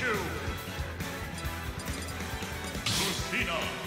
Pikachu! Lucina